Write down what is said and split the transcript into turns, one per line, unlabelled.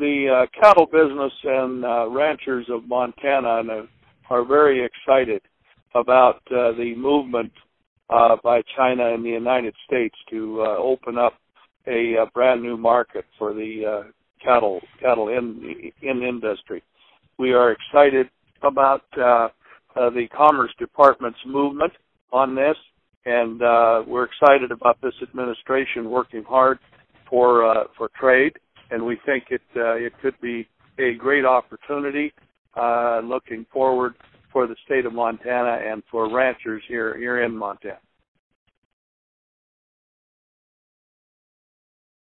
the uh, cattle business and uh, ranchers of Montana are very excited about uh, the movement uh, by China and the United States to uh, open up a, a brand new market for the uh, cattle cattle in in industry. We are excited about uh, uh, the Commerce Department's movement on this, and uh, we're excited about this administration working hard for uh, for trade, and we think it uh, it could be a great opportunity. Uh, looking forward for the state of Montana and for ranchers here here in Montana.